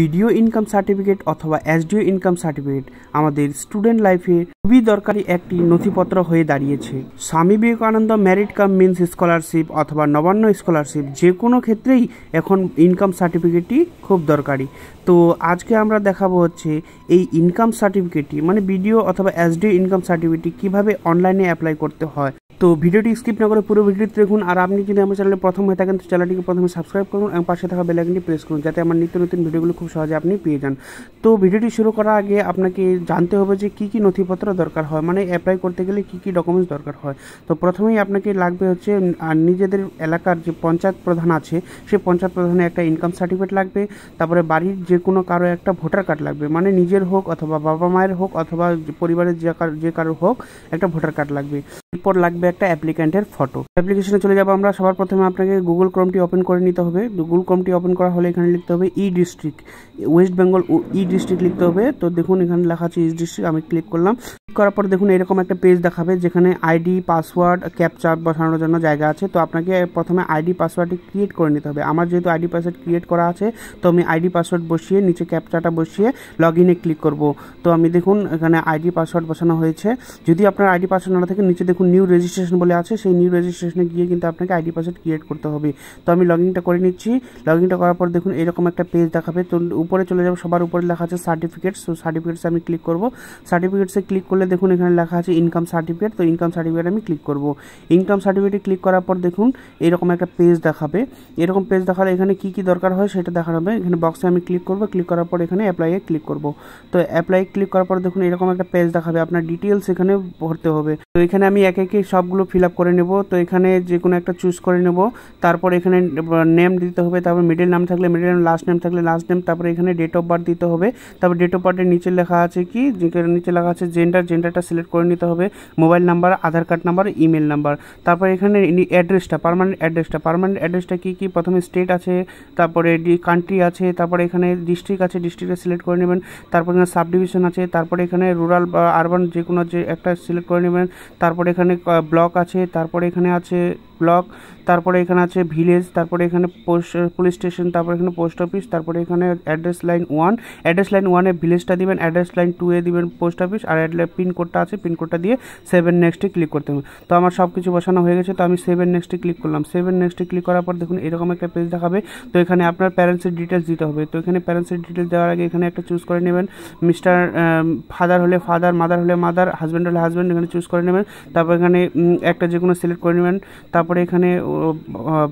BDO income certificate অথবা SDO income certificate আমাদের student লাইফে খুবই দরকারি একটি নথিপত্র হয়ে দাঁড়িয়েছে। Swami Vivekananda merit cum means scholarship অথবা নবান্ন স্কলারশিপ যে কোনো ক্ষেত্রেই এখন ইনকাম সার্টিফিকেটটি খুব দরকারি। তো আজকে আমরা দেখাবো হচ্ছে এই ইনকাম সার্টিফিকেটটি মানে বিডিও অথবা এসডিও ইনকাম সার্টিফিকেটটি কীভাবে অনলাইনে অ্যাপ্লাই করতে হয়। তো ভিডিওটি স্কিপ না করে পুরো ভিডিওটি দেখুন আর আপনি যদি আমার চ্যানেলে প্রথম হয়ে থাকেন তো চ্যানেলটিকে প্রথমে সাবস্ক্রাইব করুন এবং পাশে থাকা বেলাইকনটি প্রেস করুন যাতে আমার নিত্য নতুন ভিডিওগুলো খুব সহজে আপনি পেয়ে যান। তো ভিডিওটি শুরু করার আগে আপনাকে জানতে হবে যে কী কী নথিপত্র দরকার হয় মানে অ্যাপ্লাই করতে গেলে কী কী ডকুমেন্টস দরকার হয়। তো প্রথমেই আপনাকে লাগবে হচ্ছে নিজেদের এলাকার যে পঞ্চায়েত প্রধান আছে সেই পঞ্চায়েত প্রধানের একটা ইনকাম সার্টিফিকেট লাগবে। তারপরে বাড়ির যে কোনো কারও একটা ভোটার কার্ড লাগবে মানে নিজের হোক অথবা বাবা মায়ের হোক অথবা পরিবারের যে কারও যে কারও হোক একটা ভোটার কার্ড লাগবে। এরপর লাগবে একটা অ্যাপ্লিক্যান্টের ফটো অ্যাপ্লিকেশনে চলে যাব আমরা। সবার প্রথমে আপনাকে গুগল ক্রমটি ওপেন করে নিতে হবে। গুগল ক্রমটি ওপেন করা হলে এখানে লিখতে হবে E district West Bengal E district লিখতে হবে। তো দেখুন, এখানে লেখা আছে ইস্ট ডিস্ট্রিক্ট আমি ক্লিক করলাম। ক্লিক করার পর দেখুন, এরকম একটা পেজ দেখাবে যেখানে আইডি পাসওয়ার্ড ক্যাপচার বসানোর জন্য জায়গা আছে। তো আপনাকে প্রথমে আইডি পাসওয়ার্ডটি ক্রিয়েট করে নিতে হবে। আমার যেহেতু আইডি পাসওয়ার্ড ক্রিয়েট করা আছে, তো আমি আইডি পাসওয়ার্ড বসিয়ে নিচে ক্যাপচারটা বসিয়ে লগ ইনে ক্লিক করব। তো আমি দেখুন, এখানে আইডি পাসওয়ার্ড বসানো হয়েছে। যদি আপনার আইডি পাসওয়ার্ড না থাকে, নিচে দেখুন নিউ রেজিস্ট্রেশন বলে আছে। সেই নিউ রেজিস্ট্রেশনে গিয়ে কিন্তু আপনাকে আইডি পাসওয়ার্ড ক্রিয়েট করতে হবে। তো আমি লগ ইনটা করে নিচ্ছি। লগ ইনটা করার পর দেখুন, এরকম একটা পেজ দেখাবে। তো উপরে চলে যাব, সবার উপরে লেখা আছে সার্টিফিকেটস তো সার্টিফিকেটসে আমি ক্লিক করব। সার্টিফিকেটসে ক্লিক করলে দেখুন এখানে লেখা আছে ইনকাম সার্টিফিকেট তো ইনকাম সার্টিফিকেট আমি ক্লিক করব। ইনকাম সার্টিফিকেটে ক্লিক করার পর দেখুন এরকম একটা পেজ দেখাবে। এরকম পেজ দেখালে এখানে কি কি দরকার হয় সেটা দেখানো হবে। এখানে বক্সে আমি ক্লিক করব ক্লিক করার পর এখানে অ্যাপ্লাইয়ে ক্লিক করব। তো অ্যাপ্লাই ক্লিক করার পর দেখুন এরকম একটা পেজ দেখাবে, আপনার ডিটেলস এখানে ভরতে হবে। তো এখানে আমি একে একে সবগুলো ফিল আপ করে নেব। তো এখানে যে কোনো একটা চুজ করে নেব। তারপর এখানে নেম দিতে হবে, তারপর মিডিল নাম থাকলে মিডিল নাম লাস্ট নেম থাকলে লাস্ট নেম তারপরে এখানে ডেট অফ বার্থ দিতে হবে। তারপর ডেট অফ বার্থের নিচে লেখা আছে কি? নিচে লেখা আছে জেন্ডার জেন্ডারটা সিলেক্ট করে নিতে হবে। Mobile number Aadhaar card number email number তারপর এখানে অ্যাড্রেসটা পারমানেন্ট অ্যাড্রেসটা পারমানেন্ট অ্যাড্রেসটা কী কী? প্রথমে স্টেট আছে, তারপরে কান্ট্রি আছে, তারপরে এখানে ডিস্ট্রিক্ট আছে ডিস্ট্রিক্টে সিলেক্ট করে নেবেন। তারপর এখানে সাব ডিভিশন আছে, তারপরে এখানে রুরাল বা আরবান যে কোনো যে একটা সিলেক্ট করে নেবেন। তারপরে এখানে ব্লক আছে, তারপরে এখানে আছে ব্লক, তারপরে এখানে আছে ভিলেজ, তারপরে এখানে পোস্ট পুলিশ স্টেশন, তারপরে এখানে পোস্ট অফিস, তারপরে এখানে address line one. Address line ওয়ানে ভিলেজটা দিবেন, অ্যাড্রেস লাইন টু এ দিবেন পোস্ট অফিস, আর পিনকোডটা আছে পিনকোডটা দিয়ে সেভেন নেক্সটে ক্লিক করতে হবে। তো আমার সব কিছু বসানো হয়ে গেছে, তো আমি সেভেন নেক্সটে ক্লিক করলাম। সেভেন নেক্সটে ক্লিক করার পর দেখুন, এরকম একটা পেজ দেখাবে। তো এখানে আপনার প্যারেন্টসের ডিটেলস দিতে হবে। তো এখানে প্যারেন্টসের ডিটেলস দেওয়ার আগে এখানে একটা চুজ করে নেবেন। মিস্টার ফাদার হলে ফাদার মাদার হলে মাদার হাজব্যান্ড হলে হাজব্যান্ড এখানে চুজ করে নেবেন। তারপর এখানে একটা যে কোনো সিলেক্ট করে নেবেন। তারপরে এখানে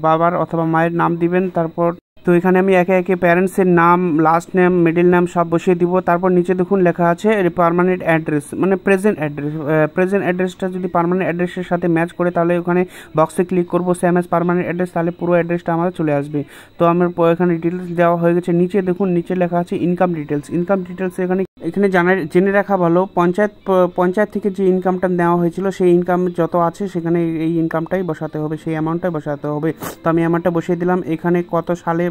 বাবার অথবা মায়ের নাম দিবেন, তারপর তো এখানে আমি একে একে প্যারেন্টসের নাম লাস্ট নেম মিডিল নাম সব বসিয়ে দিব। তারপর নিচে দেখুন লেখা আছে পারমানেন্ট অ্যাড্রেস মানে প্রেজেন্ট অ্যাড্রেস প্রেজেন্ট অ্যাড্রেসটা যদি পারমানেন্ট অ্যাড্রেসের সাথে ম্যাচ করে, তাহলে ওখানে বক্সে ক্লিক করব সেম এস পারমানেন্ট অ্যাড্রেস তাহলে পুরো অ্যাড্রেসটা আমাদের চলে আসবে। তো আমার এখানে ডিটেলস দেওয়া হয়ে গেছে। নিচে দেখুন, নিচে লেখা আছে ইনকাম ডিটেলস ইনকাম ডিটেলস এখানে এখানে জানা জেনে রাখা ভালো, পঞ্চায়েত পঞ্চায়েত থেকে যে ইনকামটা নেওয়া হয়েছিল, সেই ইনকাম যত আছে, সেখানে এই ইনকামটাই বসাতে হবে, সেই অ্যামাউন্টটাই বসাতে হবে। তো আমি অ্যামাউন্টটা বসিয়ে দিলাম, এখানে কত সালে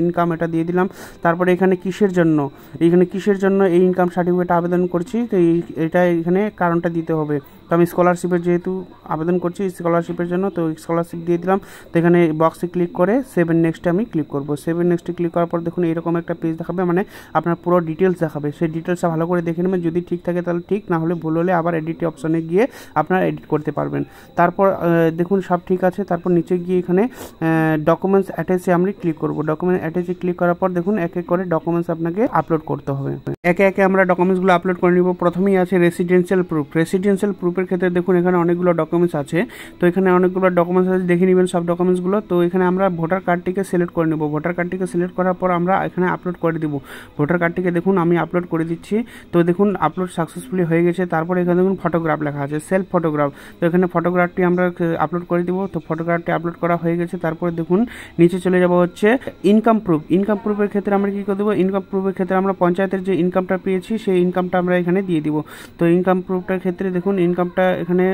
ইনকাম এটা দিয়ে দিলাম। তারপরে এখানে কিসের জন্য, এখানে কিসের জন্য এই ইনকাম সার্টিফিকেট আবেদন করছি? তো এটা এখানে কারণটা দিতে হবে। তো আমি স্কলারশিপের যেহেতু আবেদন করছি স্কলারশিপের জন্য, তো স্কলারশিপ দিয়ে দিলাম। তো এখানে বক্সে ক্লিক করে সেভেন নেক্সটে আমি ক্লিক করব। সেভেন নেক্সটে ক্লিক করার পর দেখুন এরকম একটা পেজ দেখাবে মানে আপনার পুরো ডিটেলস দেখাবে। সেই ডিটেলসটা ভালো করে দেখে নেবেন। যদি ঠিক থাকে তাহলে ঠিক, না হলে ভুল হলে আবার এডিট অপশনে গিয়ে আপনারা এডিট করতে পারবেন। তারপর দেখুন সব ঠিক আছে। তারপর নিচে গিয়ে এখানে ডকুমেন্টস অ্যাটাচে আমি ক্লিক করব। ডকুমেন্ট অ্যাটাচে ক্লিক করার পর দেখুন এক এক করে ডকুমেন্টস আপনাকে আপলোড করতে হবে। একে একে আমরা ডকুমেন্টসগুলো আপলোড করে নিব। প্রথমেই আছে রেসিডেন্সিয়াল প্রুফ রেসিডেন্সিয়াল প্রুফের ক্ষেত্রে দেখুন, এখানে অনেকগুলো ডকুমেন্টস আছে। তো এখানে অনেকগুলো ডকুমেন্টস আছে, দেখে নেবেন সব ডকুমেন্টসগুলো তো এখানে আমরা ভোটার কার্ডটিকে সিলেক্ট করে নেব। ভোটার কার্ডটিকে সিলেক্ট করার পর আমরা এখানে আপলোড করে দিব। ভোটার কার্ডটিকে দেখুন, আমি আপলোড করে দিচ্ছি। তো দেখুন আপলোড সাকসেসফুলি হয়ে গেছে। তারপরে এখানে দেখুন ফটোগ্রাফ লেখা আছে সেলফ ফটোগ্রাফ তো এখানে ফটোগ্রাফটি আমরা আপলোড করে দিব। তো ফটোগ্রাফটি আপলোড করা হয়ে গেছে। তারপরে দেখুন, নিচে চলে যাব হচ্ছে ইনকাম প্রুফ ইনকাম প্রুফের ক্ষেত্রে আমরা কী করে দেবো? ইনকাম প্রুফের ক্ষেত্রে আমরা পঞ্চায়েতের যে ইনকামটা পেয়েছি, সেই ইনকামটা আমরা এখানে দিয়ে দিব। তো ইনকাম প্রুফটার ক্ষেত্রে দেখুন ইনকামটা এখানে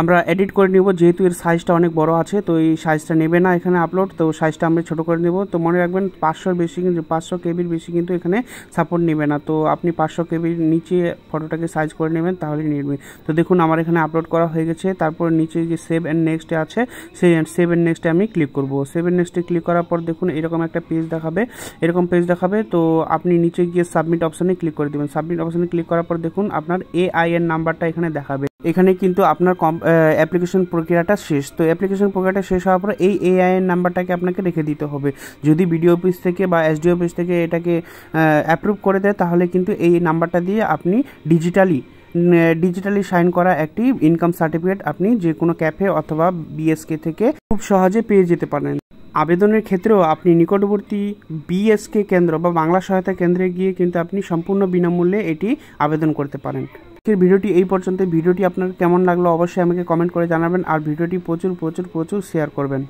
আমরা এডিট করে নিব, যেহেতু এর সাইজটা অনেক বড় আছে, তো এই সাইজটা নেবে না এখানে আপলোড তো সাইজটা আমরা ছোট করে নেব। তো মনে রাখবেন পাঁচশোর বেশি কিন্তু, পাঁচশো কেবির বেশি কিন্তু এখানে সাপোর্ট নেবে না। তো আপনি পাঁচশো কেবির নিচে ফটোটাকে সাইজ করে নেবেন, তাহলে নেবে। তো দেখুন আমার এখানে আপলোড করা হয়ে গেছে। তারপর নিচে যে সেভ অ্যান্ড নেক্সটে আছে, সেই সেভ অ্যান্ড নেক্সটে আমি ক্লিক করব। সেভ অ্যান্ড নেক্সটে ক্লিক করার পর দেখুন এরকম একটা পেজ দেখাবে, এরকম পেজ দেখাবে। তো আপনি নিচে গিয়ে সাবমিট অপশানে ক্লিক করে দেবেন। সাবমিট অপশানে ক্লিক করার পর দেখুন আপনার এআই এর নাম্বারটা এখানে দেখাবে। এখানে কিন্তু আপনার কম অ্যাপ্লিকেশন প্রক্রিয়াটা শেষ। তো অ্যাপ্লিকেশন প্রক্রিয়াটা শেষ হওয়ার পর এই এআই এর নাম্বারটাকে আপনাকে রেখে দিতে হবে। যদি বিডিও অফিস থেকে বা এসডি অফিস থেকে এটাকে অ্যাপ্রুভ করে দেয়, তাহলে কিন্তু এই নাম্বারটা দিয়ে আপনি ডিজিটালি ডিজিটালি সাইন করা একটি ইনকাম সার্টিফিকেট আপনি যে কোনো ক্যাফে অথবা বিএসকে থেকে খুব সহজে পেয়ে যেতে পারেন। আবেদনের ক্ষেত্রেও আপনি নিকটবর্তী বিএসকে কেন্দ্র বা বাংলা সহায়তা কেন্দ্রে গিয়ে কিন্তু আপনি সম্পূর্ণ বিনামূল্যে এটি আবেদন করতে পারেন। আজকের ভিডিওটি এই পর্যন্ত ভিডিওটি আপনার কেমন লাগল অবশ্যই আমাকে কমেন্ট করে জানাবেন আর ভিডিওটি প্রচুর প্রচুর প্রচুর শেয়ার করবেন।